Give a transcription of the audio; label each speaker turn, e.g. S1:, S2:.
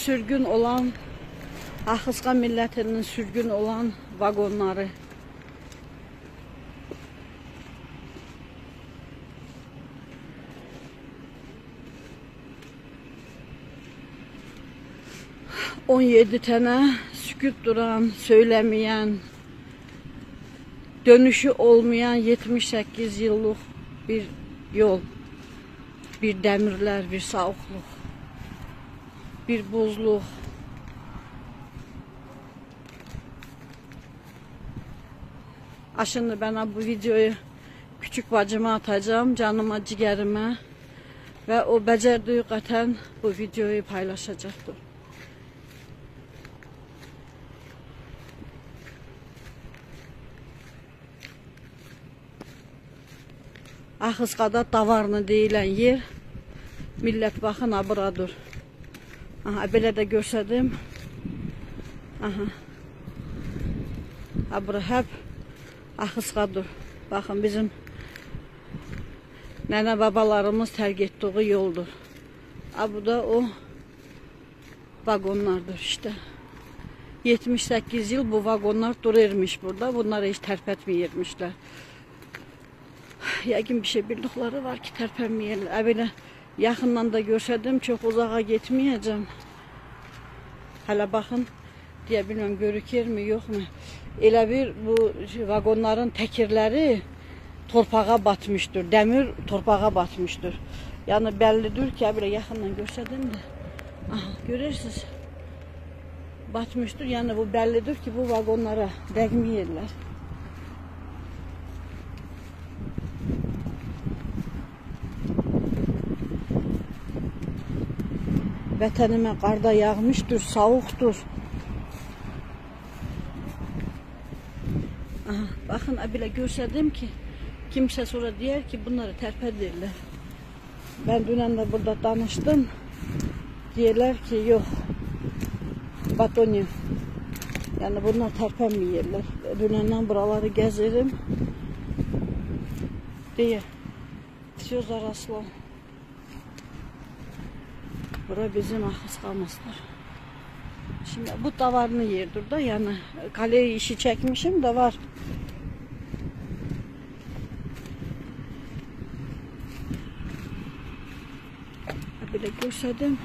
S1: sürgün olan Axısqa millətinin sürgün olan vaqonları. On yedi tənə sükut duran, söyləməyən, dönüşü olmayan 78 yıllıq bir yol, bir dəmirlər, bir sağlıqlıq, bir buzluq. Aşını ben bu videoyu küçük bacıma atacağım, canıma, ciğerime ve o becerdiği qaten bu videoyu paylaşacaktır. Axısqada davarını deyilən yer millət baxın ha buradır. Aha belə də görsədim. Aha. Ha bura hep Axısqadır. Baxın bizim nənə babalarımız tərk etdiyi yoldur. Ha bu da o vagonlardır işte. 78 yıl bu vagonlar dururmuş burada. Bunları hiç tərpətməyirmişlər. Yəqin bir şey bildikləri var ki, tərpənməyirlər. Əbələ yaxından da görsədim, çox uzağa getməyəcəm. Hələ baxın, deyə bilməm, görükürmü, yoxmu? Elə bir bu vaqonların təkirləri torpağa batmışdır. Dəmir torpağa batmışdır. Yəni bəllidir ki, belə yaxından görsədim də. Aha, görürsüz? Batmışdır. Yəni bu bəllidir ki, bu vaqonlara dəqməyirlər. vətənimə qarda yağmışdır, sovuqdur. Aha, baxın, belə görsədim ki, kimsə sonra deyər ki, bunları tərpədirlər. Mən dünən də burada danışdım. Deyirlər ki, yox, batonya. Yəni, bunlar tərpənməyirlər. Dünəndən buraları gəzirim. Deyə, söz arasılan. Bura bizim Axısqamızdır. Şimdi bu davarını yerdir da yani kale işi çekmişim de var. Böyle gösterdim.